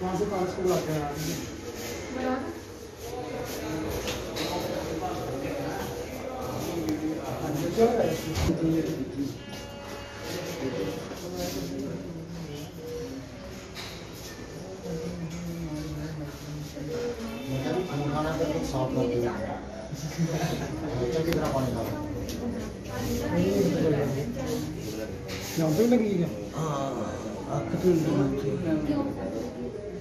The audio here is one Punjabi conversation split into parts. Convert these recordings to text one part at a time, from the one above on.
5 5 को लग रहा है बना साफ कर दो बच्चा कितना पानी डालो लगी है हाँ आँख तो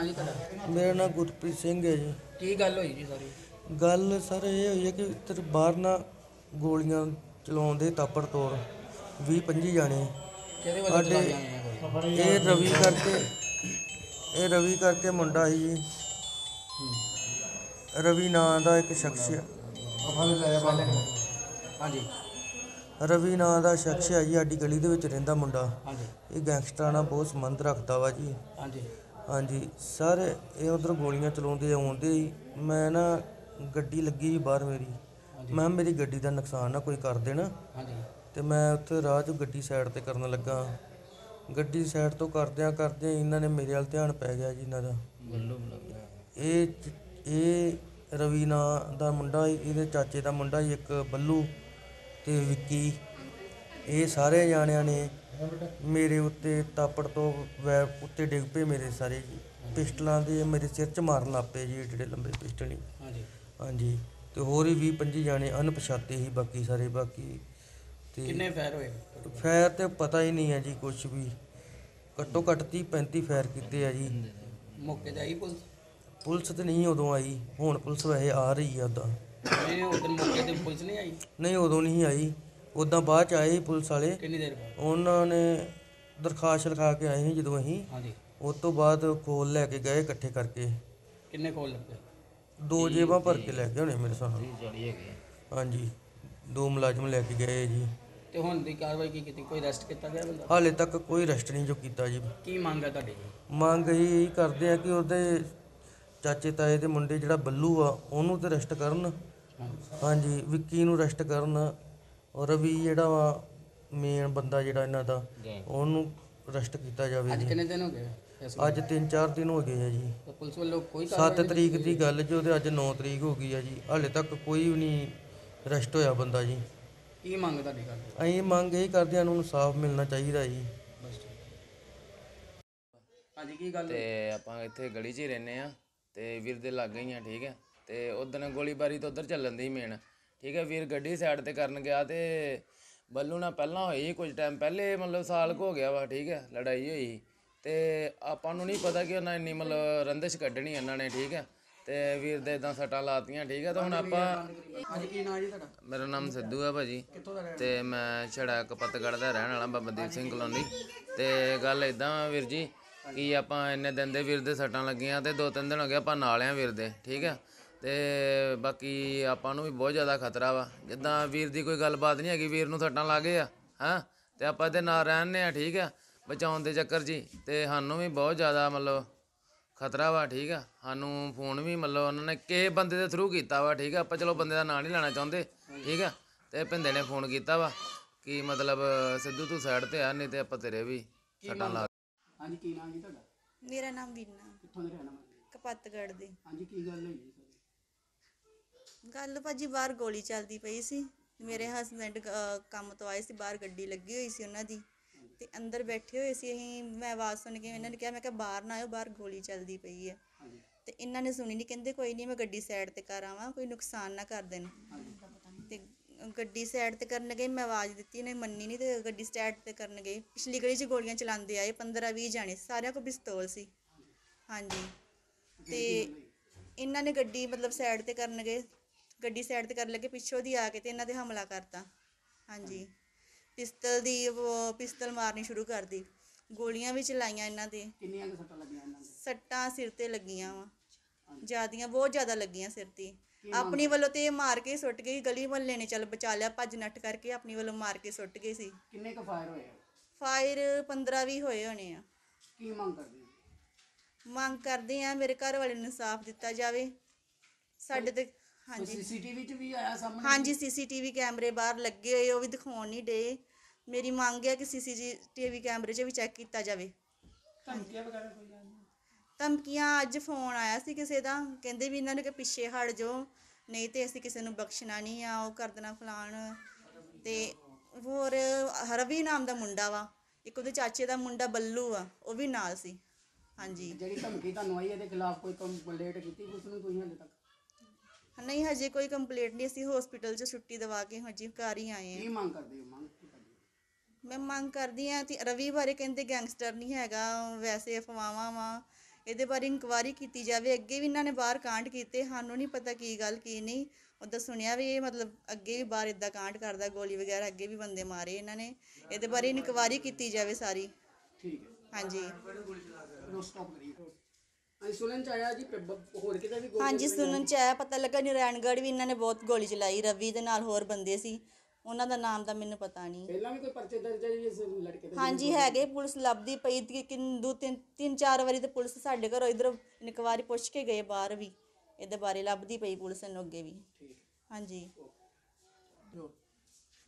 ਨਾਂ ਜੀ ਤੁਹਾਡਾ? ਮੇਰਾ ਨਾਮ ਗੁਰਪ੍ਰੀਤ ਸਿੰਘ ਹੈ ਜੀ। ਕੀ ਗੱਲ ਹੋਈ ਜੀ ਸਾਰੀ? ਗੱਲ ਸਰ ਇਹ ਹੋਈ ਹੈ ਕਿ ਇੱਧਰ ਬਾਹਰ ਨਾ ਗੋਲੀਆਂ ਚਲਾਉਂਦੇ ਤਾਪੜ ਤੋੜ 20 25 ਜਾਣੇ। ਕਿਹਦੇ ਵੱਲੋਂ ਸਾਡੇ- ਚਲਾਈਆਂ ਗਈਆਂ ਗੋਲੀਆਂ? ਇਹ ਰਵੀ ਕਰਕੇ ਇਹ ਰਵੀ ਕਰਕੇ ਮੁੰਡਾ ਸੀ ਜੀ। ਰਵੀ ਨਾਂ ਦਾ ਇੱਕ ਸ਼ਖਸ ਹੈ ਹਾਂਜੀ। ਰਵੀ ਨਾਂ ਦਾ ਸ਼ਖਸ ਹੈ ਜੀ ਸਾਡੀ ਗਲੀ ਦੇ ਵਿੱਚ ਰਹਿੰਦਾ ਮੁੰਡਾ। ਹਾਂਜੀ। ਇਹ ਗੈਂਗਸਟਰਾਂ ਨਾਲ ਬਹੁਤ ਸੰਬੰਧ ਰੱਖਦਾ ਵਾ ਜੀ। ਹਾਂਜੀ। ਹਾਂਜੀ ਸਰ ਇਹ ਉਧਰ ਗੋਲੀਆਂ ਚਲਾਉਂਦੇ ਆਉਂਦੇ ਸੀ ਮੈਂ ਨਾ ਗੱਡੀ ਲੱਗੀ ਸੀ ਬਾਹਰ ਮੇਰੀ। ਮੈਂ ਕਿਹਾ ਮੇਰੀ ਗੱਡੀ ਦਾ ਨੁਕਸਾਨ ਨਾ ਕੋਈ ਕਰ ਦੇਣ। ਹਾਂਜੀ। ਤੇ ਮੈਂ ਉੱਥੇ ਰਾਹ 'ਚ ਗੱਡੀ ਸਾਈਡ ਤੇ ਕਰਨ ਲੱਗਾ। ਗੱਡੀ ਸਾਈਡ ਤੋਂ ਕਰਦਿਆਂ ਕਰਦਿਆਂ ਇਹਨਾਂ ਨੇ ਮੇਰੇ ਵੱਲ ਧਿਆਨ ਪੈ ਗਿਆ ਜੀ ਇਹਨਾਂ ਦਾ। ਇਹ ਚ- ਇਹ ਰਵੀ ਨਾਂ ਦਾ ਮੁੰਡਾ ਸੀ, ਇਹਦੇ ਚਾਚੇ ਦਾ ਮੁੰਡਾ ਸੀ ਇੱਕ ਬੱਲੂ ਤੇ ਵਿੱਕੀ। ਇਹ ਸਾਰੇ ਜਾਣਿਆਂ ਨੇ ਮੇਰੇ ਉੱਤੇ ਤਾਪੜ ਤੋਂ ਵੈ ਉੱਤੇ ਡਿੱਗ ਪਏ ਮੇਰੇ ਸਾਰੇ ਜੀ। ਪਿਸਟਲਾਂ ਦੇ ਮੇਰੇ ਸਿਰ 'ਚ ਮਾਰਨ ਲੱਗ ਪਏ ਜੀ ਏਡੇ ਲੰਬੇ ਪਿਸਟਲ ਹੀ। ਹਾਂਜੀ। ਹਾਂਜੀ। ਤੇ ਹੋਰ ਵੀ 20 25 ਜਾਣੇ ਅਣਪਛਾਤੇ ਸੀ ਬਾਕੀ ਸਾਰੇ ਬਾਕੀ ਤੇ ਕਿੰਨੇ ਫਾਇਰ ਹੋਏ? ਫਾਇਰ ਤੇ ਪਤਾ ਹੀ ਨਹੀਂ ਹੈ ਜੀ ਕੁਝ ਵੀ। ਘੱਟੋ ਘੱਟ 30 35 ਫਾਇਰ ਕੀਤੇ ਆ ਜੀ। ਮੌਕੇ ਤੇ ਆਈ ਪੁਲਿਸ? ਪੁਲਿਸ ਤੇ ਨਹੀਂ ਉਦੋਂ ਆਈ। ਹੁਣ ਪੁਲਿਸ ਵੈਸੇ ਆ ਰਹੀ ਆ ਉਦਾਂ ਨਹੀਂ ਉਦੋਂ ਮੌਕੇ ਤੇ ਪੁਲਿਸ ਨਹੀਂ ਆਈ? ਨਹੀਂ ਉਦੋਂ ਨਹੀਂ ਆਈ। ਉਦਾਂ ਬਾਅਦ ਚ ਆਏ ਸੀ ਪੁਲਿਸ ਵਾਲੇ। ਕਿੰਨੀ ਦੇਰ ਬਾਅਦ? ਉਹਨਾਂ ਨੇ ਦਰਖਾਸਤ ਲਿਖਾ ਕੇ ਆਏ ਸੀ ਜਦੋਂ ਅਸੀਂ। ਹਾਂਜੀ। ਉਸ ਤੋਂ ਬਾਅਦ ਖੋਲ ਲੈ ਕੇ ਗਏ ਇਕੱਠੇ ਕਰਕੇ। ਕਿੰਨੇ ਕੋਲ ਲੱਗੇ? ਦੋ ਜੇਬਾਂ ਭਰ ਕੇ ਲੈ ਗਏ ਹੋਣੇ ਮੇਰੇ ਸਾਹਮਣੇ ਹਾਂਜੀ। ਦੋ ਮੁਲਾਜ਼ਮ ਲੈ ਕੇ ਗਏ ਜੀ। ਤੇ ਹੁਣ ਦੀ ਕਾਰਵਾਈ ਕੀ ਕੀਤੀ? ਕੋਈ ਅਰੈਸਟ ਕੀਤਾ ਗਿਆ ਬੰਦਾ? ਹਾਲੇ ਤੱਕ ਕੋਈ ਅਰੈਸਟ ਨਹੀਂ ਜੋ ਕੀਤਾ ਜੀ। ਕੀ ਮੰਗ ਹੈ ਤੁਹਾਡੀ? ਮੰਗ ਇਹੀ ਕਰਦੇ ਆ ਕਿ ਉਹਦੇ ਚਾਚੇ ਤਾਏ ਦੇ ਮੁੰਡੇ ਜਿਹੜਾ ਬੱਲੂ ਆ ਉਹਨੂੰ ਤੇ ਅਰੈਸਟ ਕਰਨ। ਹਾਂਜੀ। ਵਿੱਕੀ ਨੂੰ ਅਰੈਸਟ ਕਰਨ। ਔਰ ਰਵੀ ਜਿਹੜਾ ਵਾ ਮੇਨ ਬੰਦਾ ਜਿਹੜਾ ਇਹਨਾਂ ਦਾ ਉਹਨੂੰ ਅਰੈਸਟ ਕੀਤਾ ਜਾਵੇ ਅੱਜ ਜੀ। ਕਿੰਨੇ ਦਿਨ ਹੋ ਗਏ ਇਸ ਅੱਜ 3-4 ਦਿਨ ਹੋ ਗਏ ਆ ਜੀ। ਤੇ ਪੁਲਿਸ ਵੱਲੋਂ ਕੋਈ 7 ਤਰੀਕ ਦੀ ਗੱਲ ਜੋ ਤੇ ਅੱਜ 9 ਤਰੀਕ ਹੋ ਗਈ ਆ ਜੀ। ਹਾਲੇ ਤੱਕ ਕੋਈ ਵੀ ਨਹੀਂ ਅਰੈਸਟ ਹੋਇਆ ਬੰਦਾ ਜੀ। ਕੀ ਮੰਗ ਤੁਹਾਡੀ ਕਰਦੇ ਅਸੀਂ ਮੰਗ ਇਹ ਕਰਦੇ ਆ ਉਹਨੂੰ ਇਨਸਾਫ ਮਿਲਣਾ ਚਾਹੀਦਾ ਜੀ। ਹਾਂਜੀ ਕੀ ਗੱਲ ਤੇ ਆਪਾਂ ਇੱਥੇ ਗਲੀ 'ਚ ਹੀ ਰਹਿੰਦੇ ਆ ਤੇ ਵੀਰ ਦੇ ਲੱਗ ਗਈ ਆ ਠੀਕ ਹੈ। ਤੇ ਉਦੋਂ ਗੋਲੀਬਾਰੀ ਤਾਂ ਉਧਰ ਚੱਲਣ ਦੀ ਮੇਨ ਠੀਕ ਹੈ ਵੀਰ ਗੱਡੀ ਸਾਈਡ ਤੇ ਕਰਨ ਗਿਆ ਤੇ ਬੱਲੂ ਨਾਲ ਪਹਿਲਾਂ ਹੋਈ ਕੁਝ ਟਾਈਮ ਪਹਿਲੇ ਮਤਲਬ ਸਾਲ ਕੁ ਹੋ ਗਿਆ ਵਾ ਠੀਕ ਹੈ ਲੜਾਈ ਹੋਈ ਤੇ ਆਪਾਂ ਨੂੰ ਨਹੀਂ ਪਤਾ ਕਿ ਉਹਨਾਂ ਇੰਨੀ ਮਤਲਬ ਰੰਦਿਸ਼ ਕੱਢਣੀ ਇਹਨਾਂ ਨੇ ਠੀਕ ਹੈ। ਤੇ ਵੀਰ ਦੇ ਇਦਾਂ ਸੱਟਾਂ ਲਾਤੀਆਂ ਠੀਕ ਹੈ ਤਾਂ ਹੁਣ ਆਪਾਂ ਅੱਜ ਕੀ ਨਾਂ ਜੀ ਤੁਹਾਡਾ? ਮੇਰਾ ਨਾਮ ਸਿੱਧੂ ਹੈ ਭਾਜੀ। ਤੇ ਮੈਂ ਛੜਾ ਕਪਤਗੜ ਦਾ ਰਹਿਣ ਵਾਲਾ ਬਾਬਾਦੀਪ ਸਿੰਘ ਕਲੋਨੀ। ਤੇ ਗੱਲ ਇਦਾਂ ਵੀਰ ਜੀ ਕਿ ਆਪਾਂ ਇੰਨੇ ਦਿਨ ਦੇ ਵੀਰ ਦੇ ਸੱਟਾਂ ਲੱਗੀਆਂ ਤੇ ਦੋ ਤਿੰਨ ਦਿਨ ਹੋ ਗਏ ਆਪਾਂ ਨਾਲ ਆ ਵੀਰ ਦੇ ਠੀਕ ਹੈ। ਤੇ ਬਾਕੀ ਆਪਾਂ ਨੂੰ ਵੀ ਬਹੁਤ ਜ਼ਿਆਦਾ ਖਤਰਾ ਵਾ। ਜਿੱਦਾਂ ਵੀਰ ਦੀ ਕੋਈ ਗੱਲਬਾਤ ਨਹੀਂ ਹੈਗੀ ਵੀਰ ਨੂੰ ਸੱਟਾਂ ਲੱਗੇ ਆ ਹਾਂ? ਤੇ ਆਪਾਂ ਇਹਦੇ ਨਾਲ ਰਹਿੰਦੇ ਆ ਠੀਕ ਆ ਬਚਾਉਣ ਦੇ ਚੱਕਰ ਹੀ। ਤੇ ਸਾਨੂੰ ਵੀ ਬਹੁਤ ਜ਼ਿਆਦਾ ਮਤਲਬ ਖਤਰਾ ਵਾ ਠੀਕ ਆ। ਸਾਨੂੰ ਫੋਨ ਵੀ ਮਤਲਬ ਉਹਨਾਂ ਨੇ ਕਿਸੇ ਬੰਦੇ ਦੇ ਥਰੂ ਕੀਤਾ ਵਾ ਠੀਕ ਆ। ਆਪਾਂ ਚਲੋ ਬੰਦੇ ਦਾ ਨਾਂ ਨਹੀਂ ਲੈਣਾ ਚਾਹੁੰਦੇ ਠੀਕ ਆ। ਤੇ ਭਿੰਦੇ ਨੇ ਫੋਨ ਕੀਤਾ ਵਾ ਕਿ ਮਤਲਬ ਸਿੱਧੂ ਤੂੰ ਸਾਈਡ ਤੇ ਆ ਨਹੀਂ ਤੇ ਆਪਾਂ ਤੇਰੇ ਵੀ ਸੱਟਾਂ ਲਾ ਹਾਂਜੀ ਕੀ ਨਾਂ ਜੀ ਤੁਹਾਡਾ? ਮੇਰਾ ਨਾਮ ਵੀਨਾ। ਕਿੱਥੋਂ ਦੇ ਰਹਿਣ ਕਪੱਤਗੜ੍ਹ ਦੇ। ਹਾਂਜੀ ਕੀ ਗੱਲ ਹੋਈ? ਜੀ ਗੱਲ ਭਾਜੀ ਬਾਹਰ ਗੋਲੀ ਚੱਲਦੀ ਪਈ ਸੀ। ਮੇਰੇ ਹਸਬੰਡ ਕੰਮ ਤੋਂ ਆਏ ਸੀ ਬਾਹਰ ਗੱਡੀ ਲੱਗੀ ਹੋਈ ਸੀ ਉਹਨਾਂ ਦੀ। ਤੇ ਅੰਦਰ ਬੈਠੇ ਹੋਏ ਸੀ ਅਸੀਂ ਮੈਂ ਆਵਾਜ਼ ਸੁਣ ਕੇ ਇਹਨਾਂ ਨੇ ਕਿਹਾ ਮੈਂ ਕਿਹਾ ਬਾਹਰ ਨਾ ਆਇਓ ਬਾਹਰ ਗੋਲੀ ਚੱਲਦੀ ਪਈ ਹੈ। ਤੇ ਇਹਨਾਂ ਨੇ ਸੁਣੀ ਨਹੀਂ ਕਹਿੰਦੇ ਕੋਈ ਨਹੀਂ ਮੈਂ ਗੱਡੀ ਸਾਈਡ ਤੇ ਕਰ ਆਵਾਂ ਕੋਈ ਨੁਕਸਾਨ ਨਾ ਕਰ ਦੇਣ। ਤੇ ਗੱਡੀ ਸਾਈਡ ਤੇ ਕਰਨ ਗਏ ਮੈਂ ਆਵਾਜ਼ ਦਿੱਤੀ ਇਹਨੇ ਮੰਨੀ ਨਹੀਂ ਤੇ ਗੱਡੀ ਸਾਈਡ ਤੇ ਕਰਨ ਗਏ। ਪਿਛਲੀ ਗਲੀ 'ਚ ਗੋਲੀਆਂ ਚਲਾਉਂਦੇ ਆਏ 15 20 ਜਾਣੇ ਸਾਰਿਆਂ ਕੋਲ ਪਿਸਤੌਲ ਸੀ। ਹਾਂਜੀ। ਤੇ ਇਹਨਾਂ ਨੇ ਗੱਡੀ ਮਤਲਬ ਸਾਈਡ ਤੇ ਕਰਨ ਗਏ। ਗੱਡੀ ਸਾਈਡ ਤੇ ਕਰਨ ਲੱਗੇ ਪਿੱਛੋਂ ਦੀ ਆ ਕੇ ਤੇ ਇਹਨਾਂ ਤੇ ਹਮਲਾ ਕਰਤਾ। ਹਾਂਜੀ। ਪਿਸਤਲ ਦੀ ਉਹ ਪਿਸਤਲ ਮਾਰਨੀ ਸ਼ੁਰੂ ਕਰਦੀ ਗੋਲੀਆਂ ਵੀ ਚਲਾਈਆਂ ਇਹਨਾਂ ਤੇ। ਕਿੰਨੀਆਂ ਕੁ ਸੱਟਾਂ ਲੱਗੀਆਂ ਇਹਨਾਂ ਦੇ ਸੱਟਾਂ ਸਿਰ ਤੇ ਲੱਗੀਆਂ ਵਾ। ਜਿਆਦੀਆਂ ਬਹੁਤ ਜ਼ਿਆਦਾ ਲੱਗੀਆਂ ਸਿਰ ਤੇ। ਆਪਣੀ ਵੱਲੋਂ ਤੇ ਇਹ ਮਾਰ ਕੇ ਸੁੱਟ ਗਈ ਗਲੀ ਮੁਹੱਲੇ ਨੇ ਚੱਲ ਬਚਾ ਲਿਆ ਭੱਜ ਨੱਟ ਕਰਕੇ ਆਪਣੀ ਵੱਲੋਂ ਮਾਰ ਕੇ ਸੁੱਟ ਗਏ ਸੀ। ਕਿੰਨੇ ਕੁ ਫਾਇਰ ਹੋਏ ਆ? ਫਾਇਰ 15 20 ਹੋਏ ਹੋਣੇ ਆ। ਕੀ ਮੰਗ ਕਰਦੇ ਹੋ? ਮੰਗ ਕਰਦੇ ਆ ਮੇਰੇ ਘਰ ਵਾਲੇ ਨੂੰ ਇਨਸਾਫ ਦਿੱਤਾ ਜਾਵੇ। ਸਾਡੇ ਤੇ ਹਾਂਜੀ। ਸੀਸੀਟੀਵੀ 'ਚ ਵੀ ਆਇਆ ਸਾਹਮਣੇ? ਹਾਂਜੀ ਸੀਸੀਟੀਵੀ ਕੈਮਰੇ ਬਾਹਰ ਲੱਗੇ ਹੋਏ ਉਹ ਵੀ ਦਿਖਾਉਣ ਨਹੀਂ ਡੇ ਮੇਰੀ ਮੰਗ ਹੈ ਕਿ ਸੀਸੀਟੀਵੀ ਕੈਮਰੇ 'ਚ ਵੀ ਚੈੱਕ ਕੀਤਾ ਜਾਵੇ। ਧਮਕੀਆਂ ਵਗੈਰਾ ਕੋਈ ਆਈਆਂ? ਧਮਕੀਆਂ ਅੱਜ ਫੋਨ ਆਇਆ ਸੀ ਕਿਸੇ ਦਾ। ਕਹਿੰਦੇ ਵੀ ਇਹਨਾਂ ਨੂੰ ਕਿ ਪਿੱਛੇ ਹਟ ਜਾਓ ਨਹੀਂ ਤੇ ਅਸੀਂ ਕਿਸੇ ਨੂੰ ਬਖਸ਼ਣਾ ਨਹੀਂ ਆ ਉਹ ਕਰ ਦੇਣਾ ਫਲਾਣ। ਤੇ ਹੋਰ ਰਵੀ ਨਾਮ ਦਾ ਮੁੰਡਾ ਵਾ ਇੱਕ ਉਹਦੇ ਚਾਚੇ ਦਾ ਮੁੰਡਾ ਬੱਲੂ ਆ ਉਹ ਵੀ ਨਾਲ ਸੀ। ਹਾਂਜੀ। ਜਿਹੜੀ ਧਮਕੀ ਤੁਹਾਨੂੰ ਆਈ ਇਹਦੇ ਖਿਲਾਫ ਕੋਈ ਕੰਪਲੇਂਟ ਕੀਤੀ ਪੁਲਿਸ ਨੂੰ ਤੁਸੀਂ ਹਲੇ ਤੱਕ? ਨਹੀਂ ਹਜੇ ਕੋਈ ਕੰਪਲੇਂਟ ਨਹੀਂ ਅਸੀਂ ਹਸਪੀਟਲ 'ਚ ਛੁੱਟੀ ਦਵਾ ਕੇ ਹਜੇ ਘਰ ਹੀ ਆਏ ਕੀ ਆ ਮੰਗ ਕਰਦੇ ਹੋ ਮੰਗ ਕੀ ਕਰਦੇ ਹੋ? ਮੈਂ ਮੰਗ ਕਰਦੀ ਆ ਤੇ ਰਵੀ ਬਾਰੇ ਕਹਿੰਦੇ ਗੈਂਗਸਟਰ ਨਹੀਂ ਹੈਗਾ ਵੈਸੇ ਅਫਵਾਹਾਂ ਵਾ। ਇਹਦੇ ਬਾਰੇ ਇਨਕੁਆਇਰੀ ਕੀਤੀ ਜਾਵੇ ਅੱਗੇ ਵੀ ਇਹਨਾਂ ਨੇ ਬਾਹਰ ਕਾਂਡ ਕੀਤੇ ਸਾਨੂੰ ਨਹੀਂ ਪਤਾ ਕੀ ਗੱਲ ਕੀ ਨਹੀਂ। ਉਹਦਾ ਸੁਣਿਆ ਵੀ ਇਹ ਮਤਲਬ ਅੱਗੇ ਵੀ ਬਾਹਰ ਇਦਾਂ ਕਾਂਡ ਕਰਦਾ ਗੋਲੀ ਵਗੈਰਾ ਅੱਗੇ ਵੀ ਬੰਦੇ ਮਾਰੇ ਇਹਨਾਂ ਨੇ। ਇਹਦੇ ਬਾਰੇ ਇਨਕੁਆਇਰੀ ਕੀਤੀ ਜਾਵੇ ਸਾਰੀ। ਠੀਕ ਹੈ। ਹਾਂਜੀ। ਰੋ ਸਟਾਪ ਕਰੀਏ। ਅਸੀਂ ਸੁਣਨ ਚ ਆਇਆ ਜੀ ਪ- ਬ- ਹੋਰ ਕਿਤੇ ਵੀ ਗੋਲੀ ਹਾਂਜੀ ਸੁਣਨ ਚ ਆਇਆ ਪਤਾ ਲੱਗਾ ਨਰੈਣਗੜ੍ਹ ਵੀ ਇਹਨਾਂ ਨੇ ਬਹੁਤ ਗੋਲੀ ਚਲਾਈ ਰਵੀ ਦੇ ਨਾਲ ਹੋਰ ਬੰਦੇ ਸੀ ਉਹਨਾਂ ਦਾ ਨਾਮ ਤਾਂ ਮੈਨੂੰ ਪਤਾ ਨਹੀਂ। ਪਹਿਲਾਂ ਵੀ ਕੋਈ ਪਰਚੇ ਦਰਜ ਹੈ ਜੀ ਇਸ ਲੜਕੇ ਦੇ ਹਾਂਜੀ ਹੈਗੇ ਪੁਲਿਸ ਲੱਭਦੀ ਪਈ ਕਿ ਕਿੰਨ ਦੋ ਤਿੰਨ ਤਿੰਨ ਚਾਰ ਵਾਰੀ ਤੇ ਪੁਲਿਸ ਸਾਡੇ ਘਰੋਂ ਇਧਰ ਇਨਕੁਆਰੀ ਪੁੱਛ ਕੇ ਗਏ ਬਾਹਰ ਵੀ ਇਹਦੇ ਬਾਰੇ ਲੱਭਦੀ ਪਈ ਪੁਲਿਸ ਨੂੰ ਅੱਗੇ ਵੀ। ਠੀਕ। ਹਾਂਜੀ।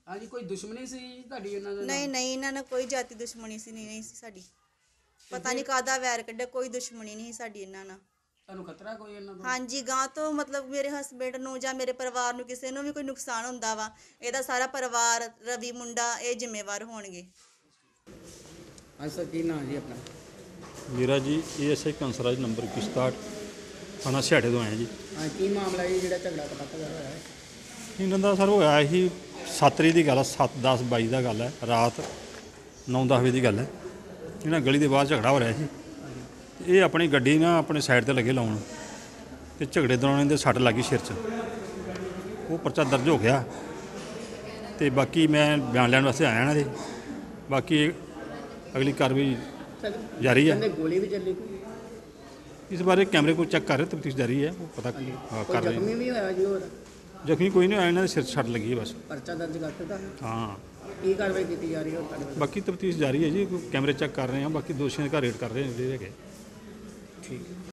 ਹਾਂਜੀ ਕੋਈ ਦੁਸ਼ਮਣੀ ਸੀ ਜੀ ਤੁਹਾਡੀ ਇਹਨਾਂ ਦੇ ਨਹੀਂ ਨਹੀਂ ਇਹਨਾਂ ਨਾਲ ਕੋਈ ਜਾਤੀ ਦੁਸ਼ਮਣੀ ਸੀ ਨਹੀਂ ਨਹੀਂ ਸੀ ਸਾਡੀ। ਪਤਾ ਨਹੀਂ ਕਾਦਾ ਵੈਰ ਕੱਢਿਆ ਕੋਈ ਦੁਸ਼ਮਣੀ ਨਹੀਂ ਸੀ ਸਾਡੀ ਇਹਨਾਂ ਨਾਲ। ਤੁਹਾਨੂੰ ਖਤਰਾ ਕੋਈ ਇਹਨਾਂ ਤੋਂ? ਹਾਂਜੀ ਗਾਂ ਤੋਂ ਮਤਲਬ ਮੇਰੇ ਹਸਬੰਡ ਨੂੰ ਜਾਂ ਮੇਰੇ ਪਰਿਵਾਰ ਨੂੰ ਕਿਸੇ ਨੂੰ ਵੀ ਕੋਈ ਨੁਕਸਾਨ ਹੁੰਦਾ ਵਾ ਇਹਦਾ ਸਾਰਾ ਪਰਿਵਾਰ ਰਵੀ ਮੁੰਡਾ ਇਹ ਜ਼ਿੰਮੇਵਾਰ ਹੋਣਗੇ। ਹਾਂਜੀ ਸਰ ਕੀ ਨਾਮ ਜੀ ਆਪਣਾ? ਮੇਰਾ ਜੀ ਏਐਸਆਈ ਕੰਸਰਾਜ ਨੰਬਰ 67 ਥਾਣਾ ਸਿਆੜੇ ਤੋਂ ਆਇਆ ਜੀ। ਹਾਂ ਕੀ ਮਾਮਲਾ ਜੀ ਜਿਹੜਾ ਝਗੜਾ ਕਪੱਤ ਹੋਇਆ ਹੈ? ਇਹਨਾਂ ਦਾ ਸਰ ਹੋਇਆ ਇਹੀ 7 ਤਰੀਕ ਦੀ ਗੱਲ ਹੈ 7 10 22 ਦਾ ਗੱਲ ਹੈ ਰਾਤ 9 10 ਵਜੇ ਦੀ ਗੱਲ ਹੈ ਇਹਨਾਂ ਗਲੀ ਦੇ ਬਾਹਰ ਝਗੜਾ ਹੋ ਰਿਹਾ ਸੀ। ਇਹ ਆਪਣੀ ਗੱਡੀ ਨਾ ਆਪਣੇ ਸਾਈਡ ਤੇ ਲੱਗੇ ਲਾਉਣ। ਤੇ ਝਗੜੇ ਦੌਰਾਨ ਇਹਦੇ ਸੱਟ ਲੱਗੀ ਸਿਰ 'ਚ। ਉਹ ਪਰਚਾ ਦਰਜ ਹੋ ਗਿਆ। ਤੇ ਬਾਕੀ ਮੈਂ ਬਿਆਨ ਲੈਣ ਵਾਸਤੇ ਆਇਆ ਨਾ ਜੀ ਬਾਕੀ ਅਗਲੀ ਕਾਰਵਾਈ ਜਾਰੀ ਹੈ। ਕਹਿੰਦੇ ਗੋਲੀ ਵੀ ਚੱਲੀ ਕੋਈ ਇਸ ਬਾਰੇ ਕੈਮਰੇ ਕੋ ਚੈੱਕ ਕਰ ਰਹੇ ਤਫਤੀਸ਼ ਜਾਰੀ ਹੈ। ਉਹ ਪਤਾ ਕਰ ਰਹੇ ਜ਼ਖਮੀ ਵੀ ਹੋਇਆ ਜੀ ਹੋਰ? ਜ਼ਖਮੀ ਕੋਈ ਨਹੀਂ ਹੋਇਆ ਇਹਨਾਂ ਦੇ ਸਿਰ 'ਚ ਸੱਟ ਲੱਗੀ ਹੈ ਬਸ। ਪਰਚਾ ਦਰਜ ਕਰ ਦਿੱਤਾ। ਹਾਂ। ਕੀ ਕਾਰਵਾਈ ਕੀਤੀ ਜਾ ਰਹੀ ਹੈ ਤੁਹਾਡੇ ਵੱਲੋਂ? ਬਾਕੀ ਤਫਤੀਸ਼ ਜਾਰੀ ਹੈ ਜੀ ਕੈਮਰੇ ਚੈੱਕ ਕਰ ਰਹੇ ਹਾਂ ਬਾਕੀ ਦੋਸ਼ੀਆਂ ਦਾ ਰੇਟ ਕਰ ਰਹੇ ਨੇ ਜਿਹੜੇ ਹੈਗੇ ਠੀਕ